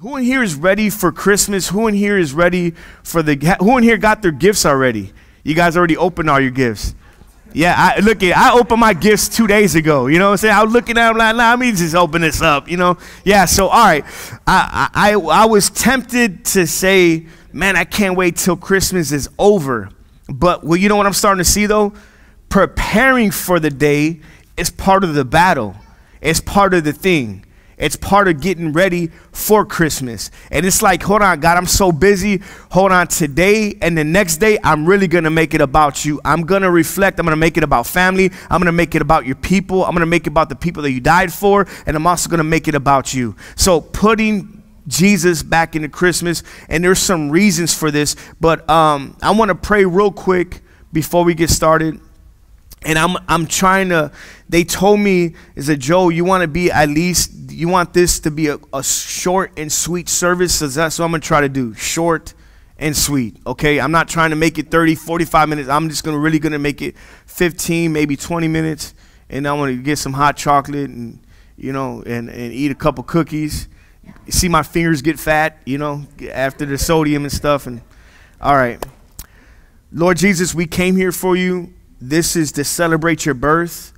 Who in here is ready for Christmas? Who in here is ready for the who in here got their gifts already? You guys already opened all your gifts. Yeah, I look at I opened my gifts two days ago. You know what I'm saying? I was looking at them like, nah, let me just open this up, you know? Yeah, so all right. I I I was tempted to say, man, I can't wait till Christmas is over. But well, you know what I'm starting to see though? Preparing for the day is part of the battle. It's part of the thing. It's part of getting ready for Christmas. And it's like, hold on, God, I'm so busy. Hold on, today and the next day, I'm really going to make it about you. I'm going to reflect. I'm going to make it about family. I'm going to make it about your people. I'm going to make it about the people that you died for. And I'm also going to make it about you. So putting Jesus back into Christmas, and there's some reasons for this, but um, I want to pray real quick before we get started and I'm I'm trying to. They told me is that Joe, you want to be at least you want this to be a, a short and sweet service. So that's what I'm gonna try to do, short and sweet. Okay, I'm not trying to make it 30, 45 minutes. I'm just gonna really gonna make it 15, maybe 20 minutes, and I want to get some hot chocolate and you know and and eat a couple cookies. See my fingers get fat, you know, after the sodium and stuff. And all right, Lord Jesus, we came here for you this is to celebrate your birth.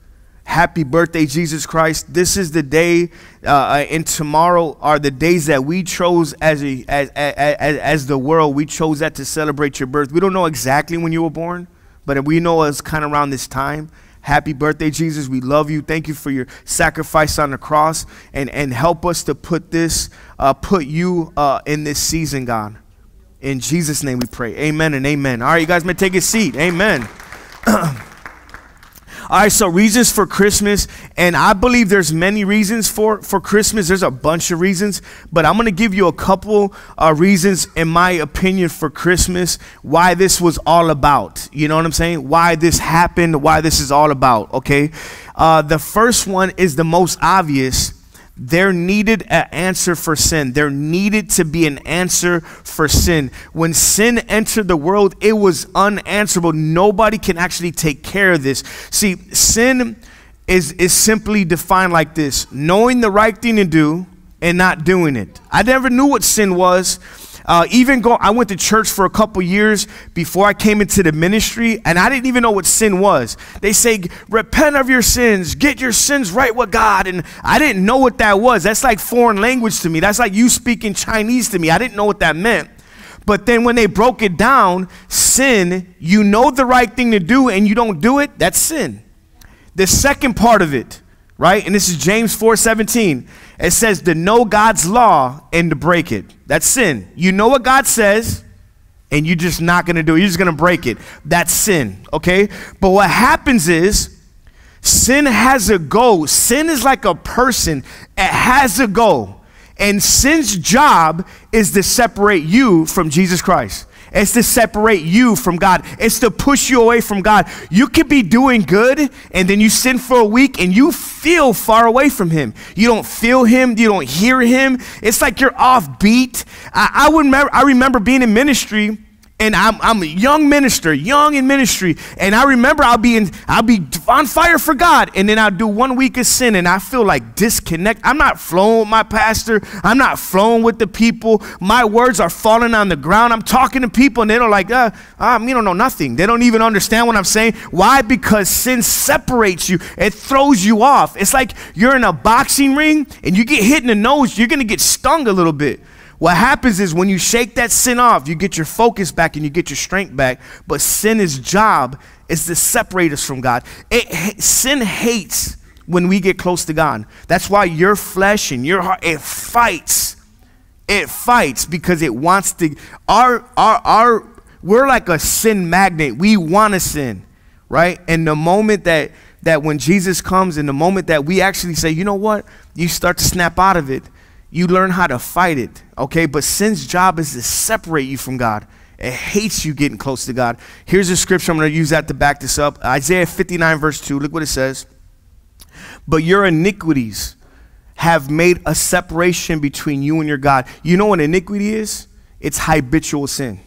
Happy birthday, Jesus Christ. This is the day, uh, uh, and tomorrow are the days that we chose as, a, as, as, as the world. We chose that to celebrate your birth. We don't know exactly when you were born, but we know it's kind of around this time. Happy birthday, Jesus. We love you. Thank you for your sacrifice on the cross. And, and help us to put this, uh, put you uh, in this season, God. In Jesus' name we pray. Amen and amen. All right, you guys may take a seat. Amen. All right, so reasons for Christmas, and I believe there's many reasons for for Christmas. There's a bunch of reasons, but I'm gonna give you a couple uh, reasons, in my opinion, for Christmas. Why this was all about. You know what I'm saying? Why this happened? Why this is all about? Okay. Uh, the first one is the most obvious there needed an answer for sin. There needed to be an answer for sin. When sin entered the world, it was unanswerable. Nobody can actually take care of this. See, sin is, is simply defined like this knowing the right thing to do and not doing it. I never knew what sin was uh, even go, I went to church for a couple years before I came into the ministry, and I didn't even know what sin was. They say, repent of your sins, get your sins right with God. And I didn't know what that was. That's like foreign language to me. That's like you speaking Chinese to me. I didn't know what that meant. But then when they broke it down, sin, you know the right thing to do and you don't do it, that's sin. The second part of it, right? And this is James 4 17. It says to know God's law and to break it. That's sin. You know what God says, and you're just not going to do it. You're just going to break it. That's sin, okay? But what happens is, sin has a goal. Sin is like a person, it has a goal. And sin's job is to separate you from Jesus Christ. It's to separate you from God. It's to push you away from God. You could be doing good and then you sin for a week and you feel far away from Him. You don't feel Him. You don't hear Him. It's like you're off beat. I, I, remember, I remember being in ministry and I'm, I'm a young minister, young in ministry, and I remember I'll be in, I'll be on fire for God, and then I'll do one week of sin, and I feel like disconnect. I'm not flowing with my pastor. I'm not flowing with the people. My words are falling on the ground. I'm talking to people, and they're like, uh, um, you don't know nothing. They don't even understand what I'm saying. Why? Because sin separates you. It throws you off. It's like you're in a boxing ring, and you get hit in the nose. You're gonna get stung a little bit. What happens is when you shake that sin off, you get your focus back and you get your strength back. But sin's job is to separate us from God. It, sin hates when we get close to God. That's why your flesh and your heart, it fights. It fights because it wants to. Our, our, our, we're like a sin magnet. We want to sin, right? And the moment that, that when Jesus comes, and the moment that we actually say, you know what, you start to snap out of it you learn how to fight it, okay? But sin's job is to separate you from God. It hates you getting close to God. Here's a scripture. I'm going to use that to back this up. Isaiah 59, verse 2. Look what it says. But your iniquities have made a separation between you and your God. You know what iniquity is? It's habitual sin.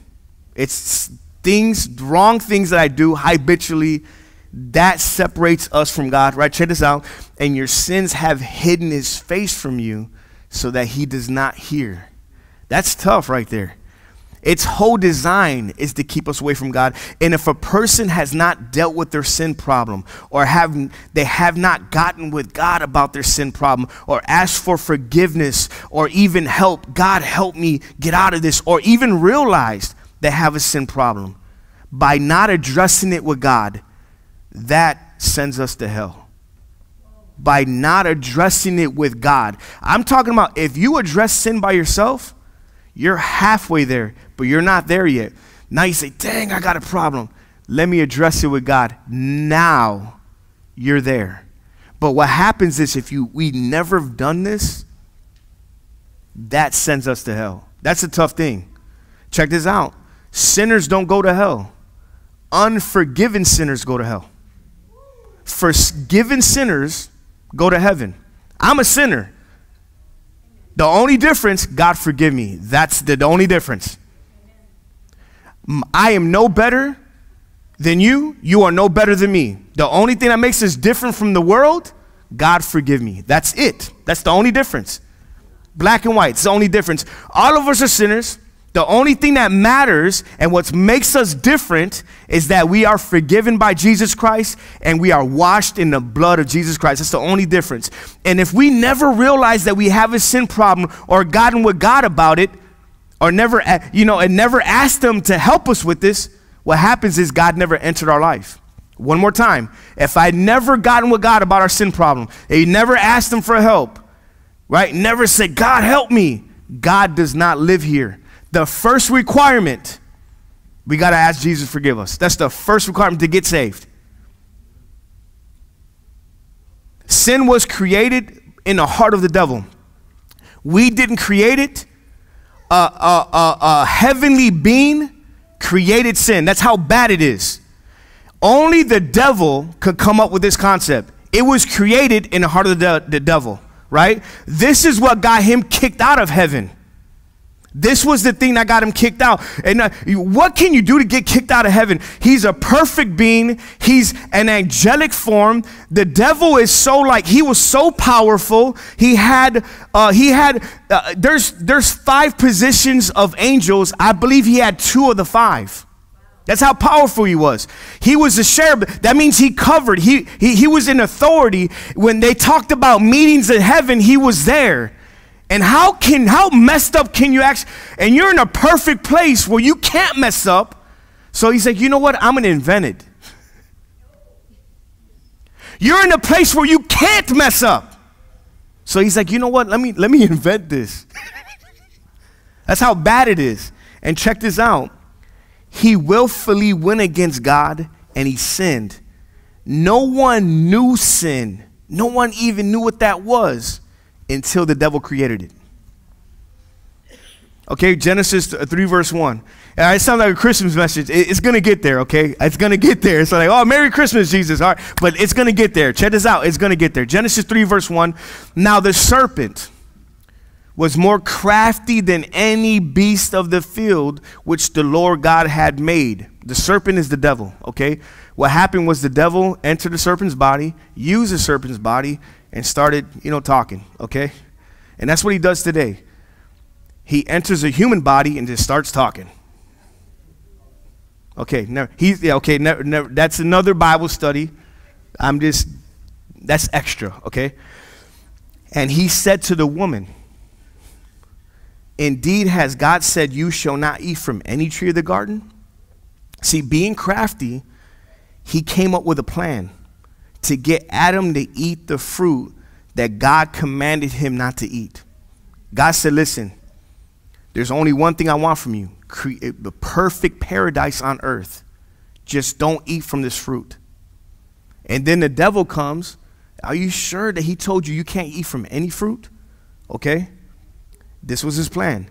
It's things, wrong things that I do habitually. That separates us from God, right? Check this out. And your sins have hidden his face from you so that he does not hear. That's tough right there. Its whole design is to keep us away from God. And if a person has not dealt with their sin problem or have they have not gotten with God about their sin problem or asked for forgiveness or even help, God help me get out of this or even realized they have a sin problem by not addressing it with God, that sends us to hell. By not addressing it with God. I'm talking about if you address sin by yourself, you're halfway there, but you're not there yet. Now you say, dang, I got a problem. Let me address it with God. Now you're there. But what happens is if you we never have done this, that sends us to hell. That's a tough thing. Check this out. Sinners don't go to hell. Unforgiven sinners go to hell. Forgiven sinners go to heaven. I'm a sinner. The only difference, God forgive me. That's the, the only difference. I am no better than you. You are no better than me. The only thing that makes us different from the world, God forgive me. That's it. That's the only difference. Black and white, it's the only difference. All of us are sinners. The only thing that matters and what makes us different is that we are forgiven by Jesus Christ and we are washed in the blood of Jesus Christ. That's the only difference. And if we never realize that we have a sin problem or gotten with God about it, or never, you know, and never asked Him to help us with this, what happens is God never entered our life. One more time. If I never gotten with God about our sin problem, He never asked Him for help, right? Never said, God, help me. God does not live here the first requirement, we got to ask Jesus forgive us. That's the first requirement to get saved. Sin was created in the heart of the devil. We didn't create it. A, a, a, a heavenly being created sin. That's how bad it is. Only the devil could come up with this concept. It was created in the heart of the, de- the devil, right? This is what got him kicked out of heaven. This was the thing that got him kicked out. And uh, what can you do to get kicked out of heaven? He's a perfect being. He's an angelic form. The devil is so like he was so powerful. He had uh, he had uh, there's there's five positions of angels. I believe he had two of the five. That's how powerful he was. He was a sheriff. That means he covered. He, he, he was in authority. When they talked about meetings in heaven, he was there. And how can how messed up can you actually and you're in a perfect place where you can't mess up. So he's like, you know what? I'm gonna invent it. You're in a place where you can't mess up. So he's like, you know what? Let me let me invent this. That's how bad it is. And check this out. He willfully went against God and he sinned. No one knew sin. No one even knew what that was until the devil created it. Okay, Genesis 3, verse 1. it sounds like a Christmas message. It's going to get there, okay? It's going to get there. It's like, oh, Merry Christmas, Jesus. All right, but it's going to get there. Check this out. It's going to get there. Genesis 3, verse 1. Now the serpent was more crafty than any beast of the field which the Lord God had made. The serpent is the devil, okay? What happened was the devil entered the serpent's body, used the serpent's body, and started, you know, talking, okay? And that's what he does today. He enters a human body and just starts talking. Okay, never, he's, yeah, okay, never, never, that's another Bible study. I'm just, that's extra, okay? And he said to the woman, Indeed, has God said, You shall not eat from any tree of the garden? See, being crafty, he came up with a plan to get Adam to eat the fruit that God commanded him not to eat. God said, Listen, there's only one thing I want from you create eh, the perfect paradise on earth. Just don't eat from this fruit. And then the devil comes. Are you sure that he told you you can't eat from any fruit? Okay? This was his plan.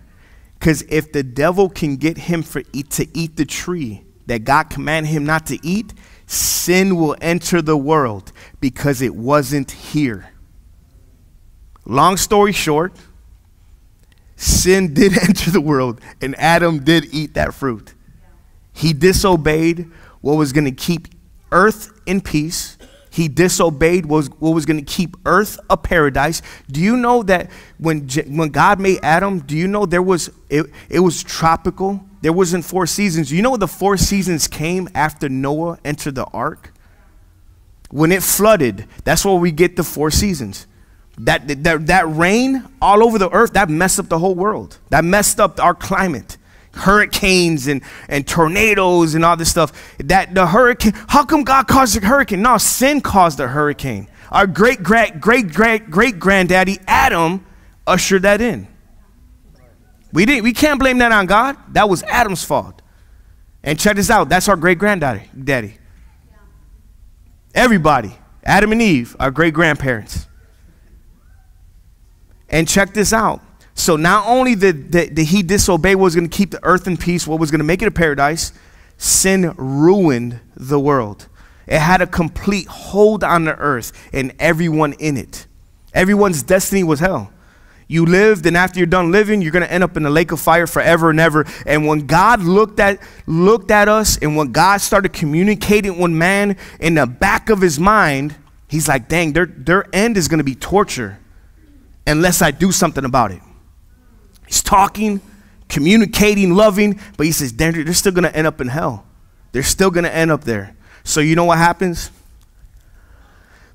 Because if the devil can get him for eat, to eat the tree that God commanded him not to eat, sin will enter the world because it wasn't here. Long story short, sin did enter the world and Adam did eat that fruit. He disobeyed what was going to keep earth in peace. he disobeyed was what was going to keep earth a paradise. Do you know that when, when God made Adam, do you know there was, it, it was tropical? There wasn't four seasons. You know the four seasons came after Noah entered the ark? When it flooded, that's where we get the four seasons. That, that, that rain all over the earth, that messed up the whole world. That messed up our climate hurricanes and, and tornadoes and all this stuff. That the hurricane, how come God caused a hurricane? No, sin caused a hurricane. Our great great great great great granddaddy Adam ushered that in. We didn't we can't blame that on God. That was Adam's fault. And check this out, that's our great granddaddy, daddy. Everybody, Adam and Eve, our great grandparents. And check this out. So not only did, did, did he disobey what was going to keep the earth in peace, what was going to make it a paradise, sin ruined the world. It had a complete hold on the earth and everyone in it. Everyone's destiny was hell. You lived, and after you're done living, you're going to end up in the lake of fire forever and ever. And when God looked at looked at us, and when God started communicating with man in the back of his mind, he's like, "Dang, their their end is going to be torture, unless I do something about it." He's talking, communicating, loving, but he says they're, they're still going to end up in hell. They're still going to end up there. So you know what happens?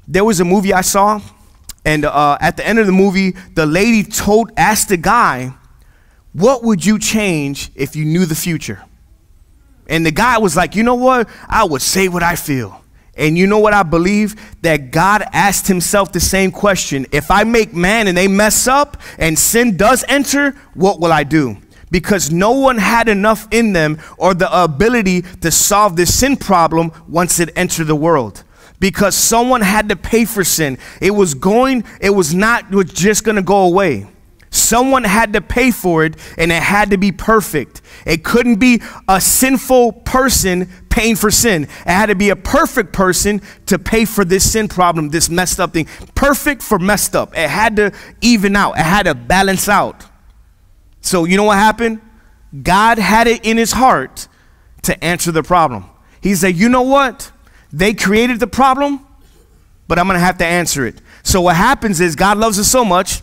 There was a movie I saw, and uh, at the end of the movie, the lady told, asked the guy, "What would you change if you knew the future?" And the guy was like, "You know what? I would say what I feel." And you know what I believe? That God asked himself the same question. If I make man and they mess up and sin does enter, what will I do? Because no one had enough in them or the ability to solve this sin problem once it entered the world because someone had to pay for sin. It was going, it was not was just going to go away. Someone had to pay for it and it had to be perfect. It couldn't be a sinful person paying for sin. It had to be a perfect person to pay for this sin problem, this messed up thing. Perfect for messed up. It had to even out, it had to balance out. So, you know what happened? God had it in his heart to answer the problem. He said, You know what? They created the problem, but I'm going to have to answer it. So, what happens is God loves us so much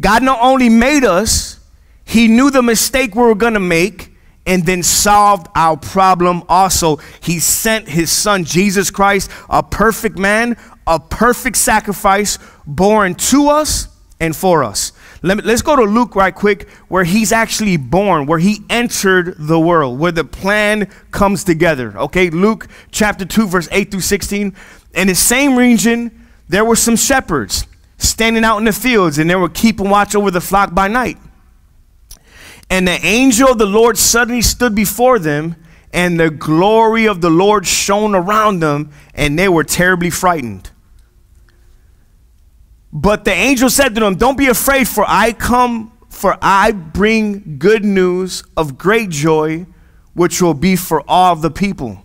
God not only made us, He knew the mistake we were going to make and then solved our problem also. He sent His Son, Jesus Christ, a perfect man, a perfect sacrifice, born to us and for us. Let let's go to Luke right quick, where he's actually born, where he entered the world, where the plan comes together. Okay, Luke chapter 2, verse 8 through 16. In the same region, there were some shepherds standing out in the fields, and they were keeping watch over the flock by night. And the angel of the Lord suddenly stood before them, and the glory of the Lord shone around them, and they were terribly frightened. But the angel said to them, Don't be afraid, for I come, for I bring good news of great joy, which will be for all the people.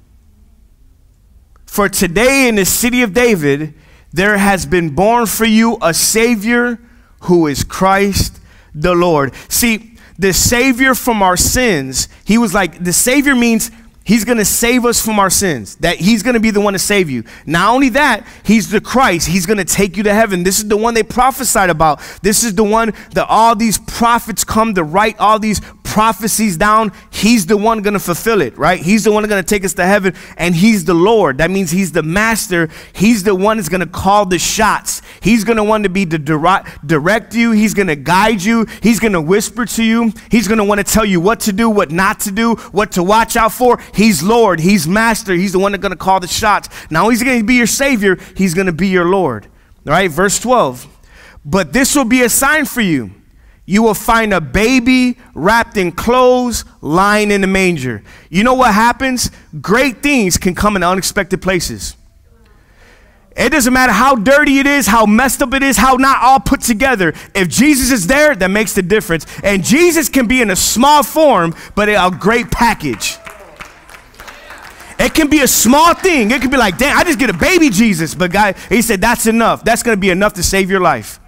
For today in the city of David, there has been born for you a Savior who is Christ the Lord. See, the Savior from our sins, he was like, the Savior means He's going to save us from our sins. That he's going to be the one to save you. Not only that, he's the Christ. He's going to take you to heaven. This is the one they prophesied about. This is the one that all these prophets come to write all these prophecies down. He's the one going to fulfill it, right? He's the one going to take us to heaven and he's the Lord. That means he's the master. He's the one that's going to call the shots. He's going to want to be to direct you. He's going to guide you. He's going to whisper to you. He's going to want to tell you what to do, what not to do, what to watch out for. He's Lord. He's Master. He's the one that's going to call the shots. Now he's going to be your Savior. He's going to be your Lord. All right, verse 12. But this will be a sign for you. You will find a baby wrapped in clothes lying in the manger. You know what happens? Great things can come in unexpected places. It doesn't matter how dirty it is, how messed up it is, how not all put together. If Jesus is there, that makes the difference. And Jesus can be in a small form, but a great package. It can be a small thing. It can be like, damn, I just get a baby Jesus. But God, he said, that's enough. That's going to be enough to save your life.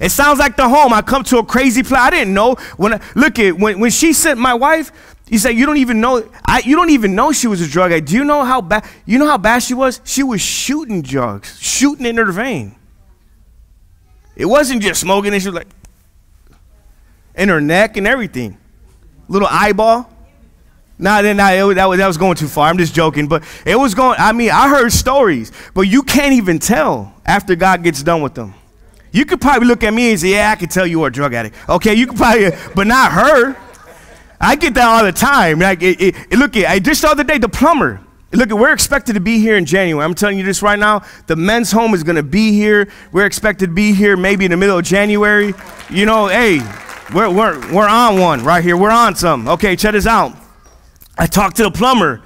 It sounds like the home. I come to a crazy place. I didn't know when I, look at when, when she sent my wife. You say you don't even know. I, you don't even know she was a drug addict. Do you know how bad? You know how bad she was? She was shooting drugs, shooting in her vein. It wasn't just smoking. And she was like in her neck and everything, little eyeball. Nah, then nah, that, was, that was going too far. I'm just joking, but it was going. I mean, I heard stories, but you can't even tell after God gets done with them. You could probably look at me and say, "Yeah, I can tell you are a drug addict." Okay, you could probably, but not her. I get that all the time. Like, it, it, look at just the other day, the plumber. Look, we're expected to be here in January. I'm telling you this right now. The men's home is going to be here. We're expected to be here maybe in the middle of January. You know, hey, we're, we're, we're on one right here. We're on some. Okay, check this out. I talk to the plumber,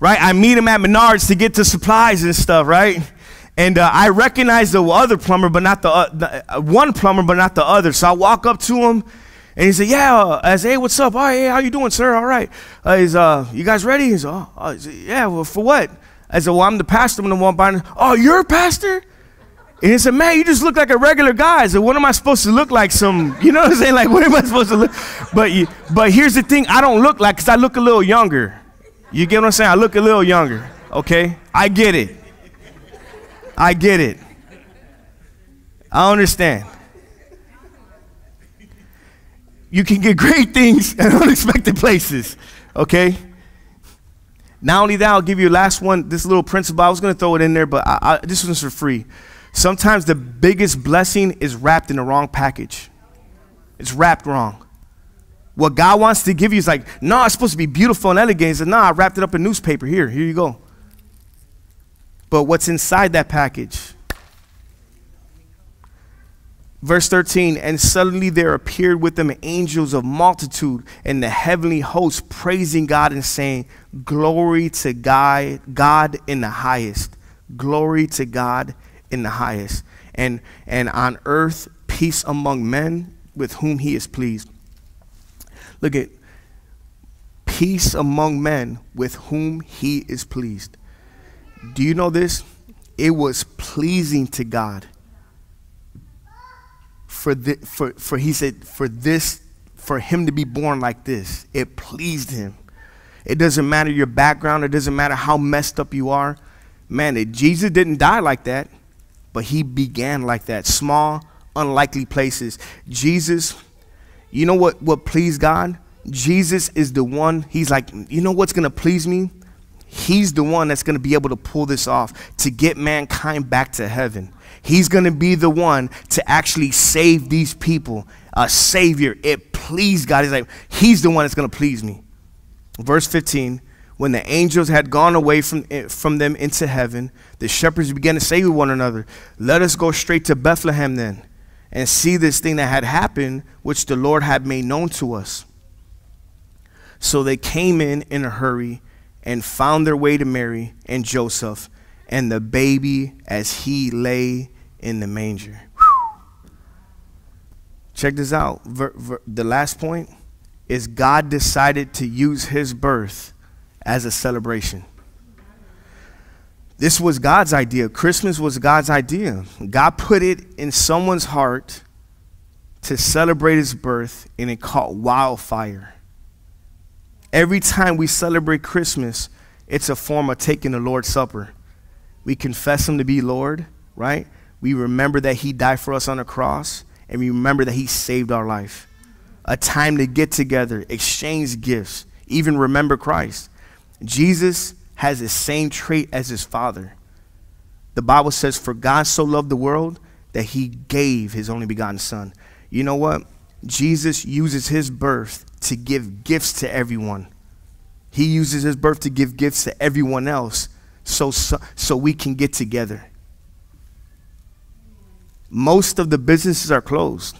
right? I meet him at Menards to get the supplies and stuff, right? And uh, I recognize the other plumber, but not the, uh, uh, one plumber, but not the other. So I walk up to him, and he said, "Yeah." Uh, I said, "Hey, what's up? Hey, how you doing, sir? All right." Uh, he's, uh, "You guys ready?" He's, "Oh, uh, yeah." Well, for what? I said, "Well, I'm the pastor. I'm the one buying." Oh, you're a pastor? And he said, "Man, you just look like a regular guy." Said, "What am I supposed to look like? Some, you know what I'm saying? Like, what am I supposed to look?" But, you, but here's the thing: I don't look like, cause I look a little younger. You get what I'm saying? I look a little younger. Okay, I get it. I get it. I understand. You can get great things at unexpected places, okay? Not only that, I'll give you last one, this little principle. I was going to throw it in there, but I, I, this one's for free. Sometimes the biggest blessing is wrapped in the wrong package. It's wrapped wrong. What God wants to give you is like, no, it's supposed to be beautiful and elegant. He said, no, I wrapped it up in newspaper. Here, here you go. But what's inside that package? Verse 13, and suddenly there appeared with them angels of multitude and the heavenly host praising God and saying, Glory to God, God in the highest. Glory to God in the highest. And, and on earth, peace among men with whom he is pleased. Look at peace among men with whom he is pleased. Do you know this? It was pleasing to God for, the, for, for he said, for this, for him to be born like this. It pleased him. It doesn't matter your background, it doesn't matter how messed up you are. Man, it, Jesus didn't die like that, but he began like that. Small, unlikely places. Jesus, you know what, what pleased God? Jesus is the one, he's like, you know what's gonna please me? He's the one that's gonna be able to pull this off to get mankind back to heaven. He's going to be the one to actually save these people. A savior. It pleased God. He's like, He's the one that's going to please me. Verse 15 When the angels had gone away from, eh, from them into heaven, the shepherds began to say to one another, Let us go straight to Bethlehem then and see this thing that had happened, which the Lord had made known to us. So they came in in a hurry and found their way to Mary and Joseph and the baby as he lay in the manger. Check this out. Ver, ver, the last point is God decided to use his birth as a celebration. This was God's idea. Christmas was God's idea. God put it in someone's heart to celebrate his birth, and it caught wildfire. Every time we celebrate Christmas, it's a form of taking the Lord's Supper. We confess him to be Lord, right? We remember that he died for us on the cross, and we remember that he saved our life. A time to get together, exchange gifts, even remember Christ. Jesus has the same trait as his Father. The Bible says, For God so loved the world that he gave his only begotten Son. You know what? Jesus uses his birth to give gifts to everyone. He uses his birth to give gifts to everyone else so, so, so we can get together. Most of the businesses are closed.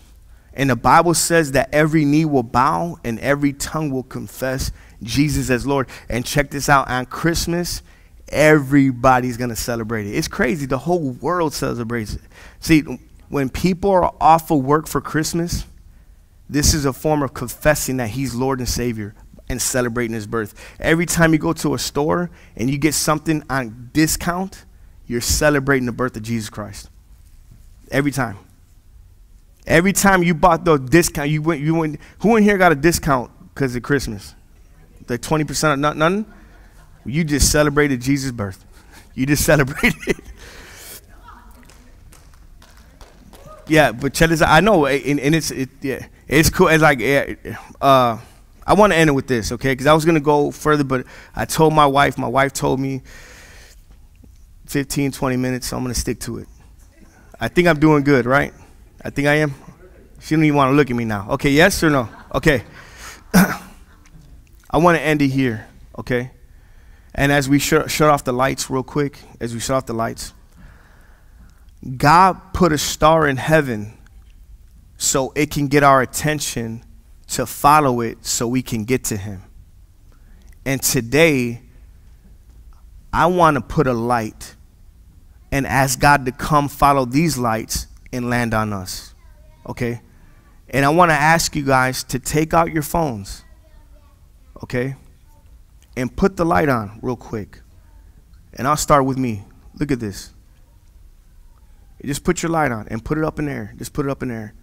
And the Bible says that every knee will bow and every tongue will confess Jesus as Lord. And check this out on Christmas, everybody's going to celebrate it. It's crazy. The whole world celebrates it. See, when people are off of work for Christmas, this is a form of confessing that He's Lord and Savior and celebrating his birth. Every time you go to a store and you get something on discount, you're celebrating the birth of Jesus Christ. Every time. Every time you bought the discount, you went, you went, who in here got a discount because of Christmas? The 20% of not, nothing? You just celebrated Jesus' birth. You just celebrated. yeah, but check this out. I know, and, and it's it, yeah, it's cool. It's like, uh, I want to end it with this, okay? Because I was gonna go further, but I told my wife. My wife told me 15, 20 minutes. So I'm gonna stick to it. I think I'm doing good, right? I think I am. She don't even want to look at me now. Okay, yes or no? Okay. I want to end it here, okay? And as we sh- shut off the lights real quick, as we shut off the lights, God put a star in heaven so it can get our attention to follow it so we can get to Him. And today, I want to put a light and ask God to come follow these lights and land on us. Okay? And I want to ask you guys to take out your phones. Okay? And put the light on real quick. And I'll start with me. Look at this. Just put your light on and put it up in there. Just put it up in there.